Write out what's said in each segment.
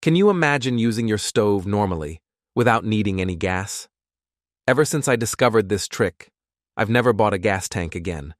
Can you imagine using your stove normally, without needing any gas? Ever since I discovered this trick, I've never bought a gas tank again.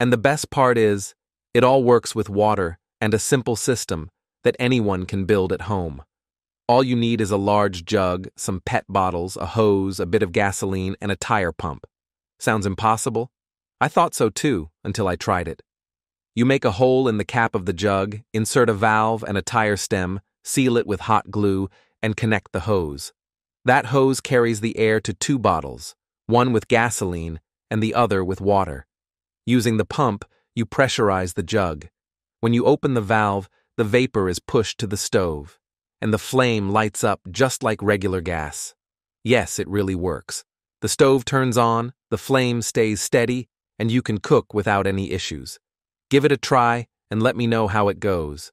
And the best part is, it all works with water and a simple system that anyone can build at home. All you need is a large jug, some PET bottles, a hose, a bit of gasoline, and a tire pump. Sounds impossible? I thought so too, until I tried it. You make a hole in the cap of the jug, insert a valve and a tire stem, seal it with hot glue, and connect the hose. That hose carries the air to two bottles, one with gasoline and the other with water. Using the pump, you pressurize the jug. When you open the valve, the vapor is pushed to the stove, and the flame lights up just like regular gas. Yes, it really works. The stove turns on, the flame stays steady, and you can cook without any issues. Give it a try and let me know how it goes.